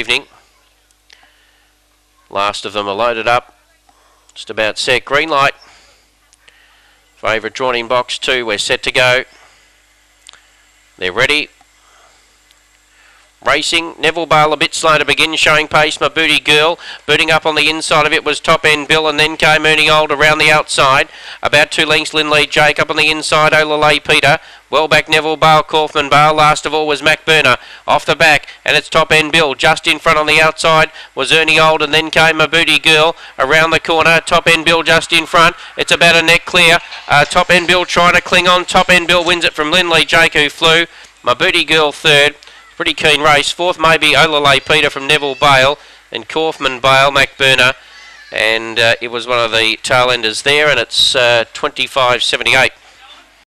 evening. Last of them are loaded up. Just about set. Green light. Favourite drawn in box two. We're set to go. They're ready. Racing, Neville Bale a bit slow to begin, showing pace. My Booty Girl, booting up on the inside of it was Top End Bill, and then came Ernie Old around the outside. About two lengths, Lindley Jake up on the inside, Olalay Peter. Well back Neville Bale, Kaufman Bale. Last of all was Mac Burner off the back, and it's Top End Bill. Just in front on the outside was Ernie Old, and then came my Booty Girl around the corner. Top End Bill just in front. It's about a neck clear. Uh, top End Bill trying to cling on. Top End Bill wins it from Lindley Jake, who flew. My Booty Girl third. Pretty keen race. Fourth maybe Olalay Peter from Neville Bale and Kaufman Bale, McBurner. And uh, it was one of the tail enders there, and it's uh, 25.78.